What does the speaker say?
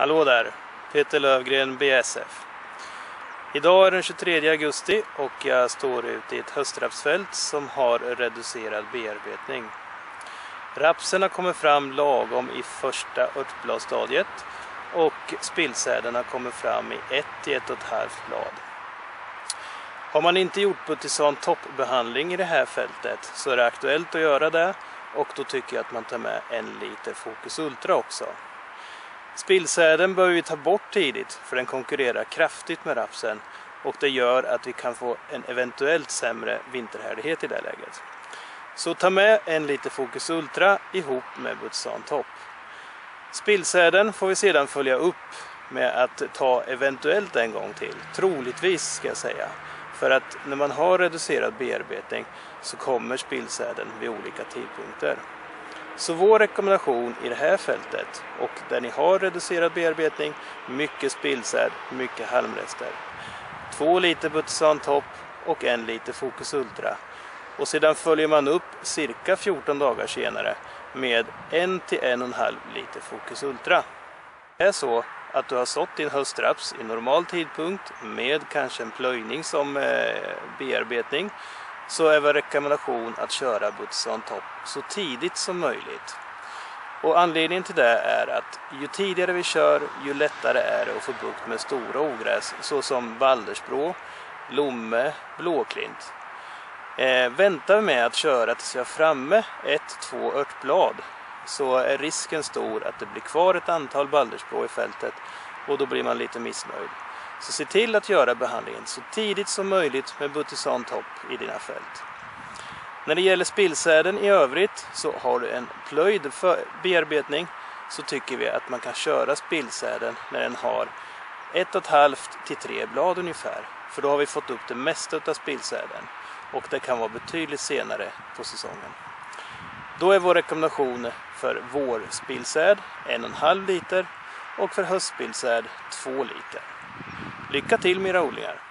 Hallå där! Peter Lövgren, BSF. Idag är den 23 augusti och jag står ute i ett höstrapsfält som har reducerad bearbetning. Rapsen har kommit fram lagom i första örtbladstadiet och spillsäden kommer fram i ett till ett och ett halvt blad. Har man inte gjort Butisan toppbehandling i det här fältet så är det aktuellt att göra det och då tycker jag att man tar med en liter Focus Ultra också. Spillsäden behöver vi ta bort tidigt för den konkurrerar kraftigt med rapsen och det gör att vi kan få en eventuellt sämre vinterhärdighet i det läget. Så ta med en liter Focus Ultra ihop med Butsan Top. Spillsäden får vi sedan följa upp med att ta eventuellt en gång till, troligtvis ska jag säga. För att när man har reducerad bearbetning så kommer spillsäden vid olika tidpunkter. Så vår rekommendation i det här fältet och där ni har reducerad bearbetning, mycket spillsäd, mycket halmrester. Två liter Butisan Top och en liter Focus Ultra. Och sedan följer man upp cirka 14 dagar senare med 1 till 1,5 liter Focus Ultra. Det är så att du har sått din höstraps i normal tidpunkt med kanske en plöjning som eh, bearbetning så är vår rekommendation att köra Butson Top så tidigt som möjligt. Och anledningen till det är att ju tidigare vi kör ju lättare är det att få bukt med stora ogräs såsom baldersbrå, lomme, blåklint. Eh, väntar vi med att köra tills vi har framme ett, två örtblad så är risken stor att det blir kvar ett antal baldersbrå i fältet och då blir man lite missnöjd. Så se till att göra behandlingen så tidigt som möjligt med Butisan Top i dina fält. När det gäller spillsäden i övrigt så har du en plöjd bearbetning så tycker vi att man kan köra spillsäden när den har ett och ett halvt till tre blad ungefär. För då har vi fått upp det mesta av spillsäden och det kan vara betydligt senare på säsongen. Då är vår rekommendation för vårspillsäd 1,5 liter och för höstspillsäd 2 liter. Lycka till med era odlingar!